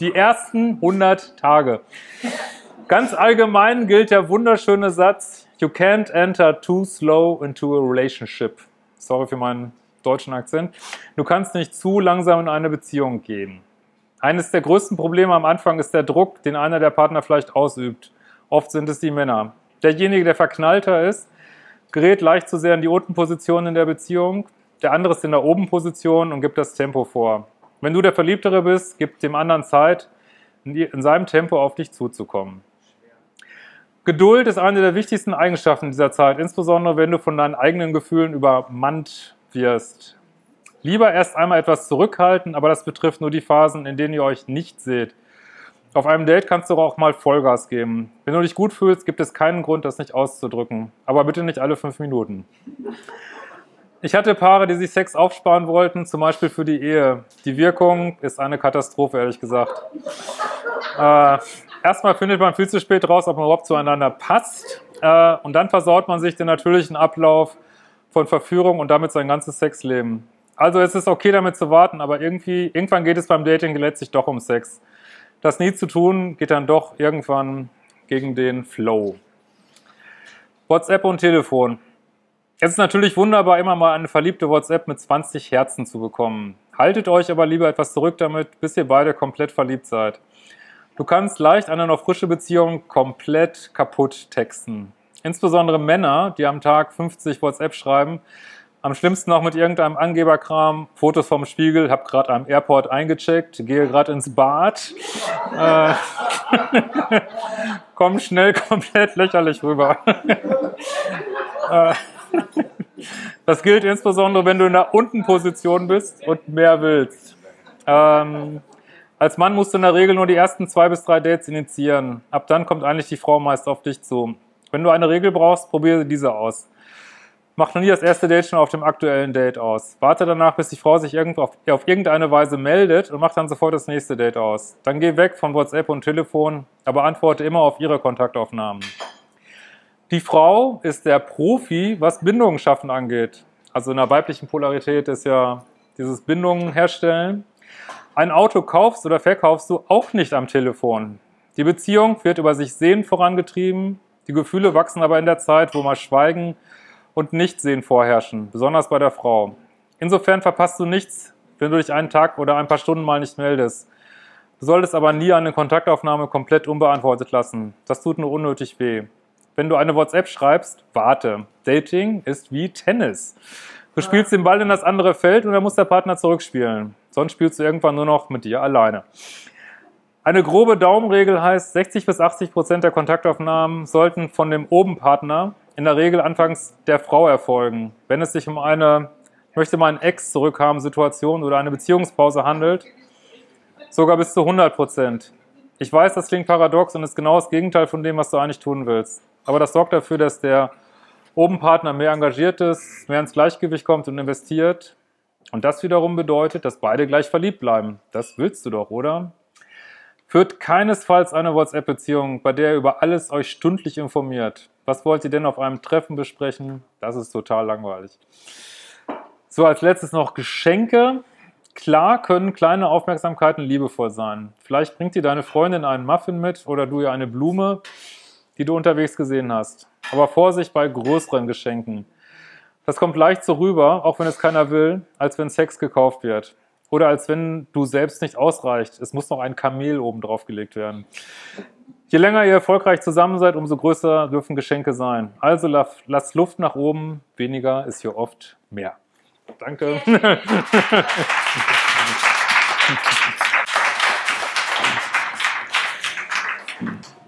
Die ersten 100 Tage. Ganz allgemein gilt der wunderschöne Satz, you can't enter too slow into a relationship. Sorry für meinen deutschen Akzent. Du kannst nicht zu langsam in eine Beziehung gehen. Eines der größten Probleme am Anfang ist der Druck, den einer der Partner vielleicht ausübt. Oft sind es die Männer. Derjenige, der verknallter ist, gerät leicht zu sehr in die Untenposition in der Beziehung. Der andere ist in der Obenposition und gibt das Tempo vor. Wenn du der Verliebtere bist, gib dem anderen Zeit, in seinem Tempo auf dich zuzukommen. Geduld ist eine der wichtigsten Eigenschaften dieser Zeit, insbesondere wenn du von deinen eigenen Gefühlen übermannt wirst. Lieber erst einmal etwas zurückhalten, aber das betrifft nur die Phasen, in denen ihr euch nicht seht. Auf einem Date kannst du auch mal Vollgas geben. Wenn du dich gut fühlst, gibt es keinen Grund, das nicht auszudrücken. Aber bitte nicht alle fünf Minuten. Ich hatte Paare, die sich Sex aufsparen wollten, zum Beispiel für die Ehe. Die Wirkung ist eine Katastrophe, ehrlich gesagt. Äh, erstmal findet man viel zu spät raus, ob man überhaupt zueinander passt. Äh, und dann versaut man sich den natürlichen Ablauf von Verführung und damit sein ganzes Sexleben. Also es ist okay, damit zu warten, aber irgendwie, irgendwann geht es beim Dating letztlich doch um Sex. Das nie zu tun, geht dann doch irgendwann gegen den Flow. WhatsApp und Telefon. Es ist natürlich wunderbar, immer mal eine verliebte WhatsApp mit 20 Herzen zu bekommen. Haltet euch aber lieber etwas zurück damit, bis ihr beide komplett verliebt seid. Du kannst leicht eine noch frische Beziehung komplett kaputt texten. Insbesondere Männer, die am Tag 50 WhatsApp schreiben, am schlimmsten auch mit irgendeinem Angeberkram, Fotos vom Spiegel, hab gerade am Airport eingecheckt, gehe gerade ins Bad, äh, komm schnell komplett lächerlich rüber. äh, das gilt insbesondere, wenn du in der Untenposition bist und mehr willst. Ähm, als Mann musst du in der Regel nur die ersten zwei bis drei Dates initiieren. Ab dann kommt eigentlich die Frau meist auf dich zu. Wenn du eine Regel brauchst, probiere diese aus. Mach noch nie das erste Date schon auf dem aktuellen Date aus. Warte danach, bis die Frau sich irgendwo auf, auf irgendeine Weise meldet und mach dann sofort das nächste Date aus. Dann geh weg von WhatsApp und Telefon, aber antworte immer auf ihre Kontaktaufnahmen. Die Frau ist der Profi, was Bindungen schaffen angeht. Also in der weiblichen Polarität ist ja dieses Bindungen herstellen. Ein Auto kaufst oder verkaufst du auch nicht am Telefon. Die Beziehung wird über sich sehen vorangetrieben. Die Gefühle wachsen aber in der Zeit, wo mal Schweigen und Nichtsehen vorherrschen, besonders bei der Frau. Insofern verpasst du nichts, wenn du dich einen Tag oder ein paar Stunden mal nicht meldest. Du solltest aber nie eine Kontaktaufnahme komplett unbeantwortet lassen. Das tut nur unnötig weh wenn du eine WhatsApp schreibst, warte. Dating ist wie Tennis. Du spielst den Ball in das andere Feld und dann muss der Partner zurückspielen. Sonst spielst du irgendwann nur noch mit dir alleine. Eine grobe Daumenregel heißt, 60 bis 80 Prozent der Kontaktaufnahmen sollten von dem Obenpartner in der Regel anfangs der Frau erfolgen. Wenn es sich um eine, möchte mal einen Ex zurückhaben Situation oder eine Beziehungspause handelt, sogar bis zu 100 Prozent. Ich weiß, das klingt paradox und ist genau das Gegenteil von dem, was du eigentlich tun willst. Aber das sorgt dafür, dass der Obenpartner mehr engagiert ist, mehr ins Gleichgewicht kommt und investiert. Und das wiederum bedeutet, dass beide gleich verliebt bleiben. Das willst du doch, oder? Führt keinesfalls eine WhatsApp-Beziehung, bei der ihr über alles euch stündlich informiert. Was wollt ihr denn auf einem Treffen besprechen? Das ist total langweilig. So, als letztes noch Geschenke. Klar können kleine Aufmerksamkeiten liebevoll sein. Vielleicht bringt dir deine Freundin einen Muffin mit oder du ihr eine Blume die du unterwegs gesehen hast. Aber Vorsicht bei größeren Geschenken. Das kommt leicht so rüber, auch wenn es keiner will, als wenn Sex gekauft wird. Oder als wenn du selbst nicht ausreicht. Es muss noch ein Kamel oben drauf gelegt werden. Je länger ihr erfolgreich zusammen seid, umso größer dürfen Geschenke sein. Also lass Luft nach oben. Weniger ist hier oft mehr. Danke. Yeah.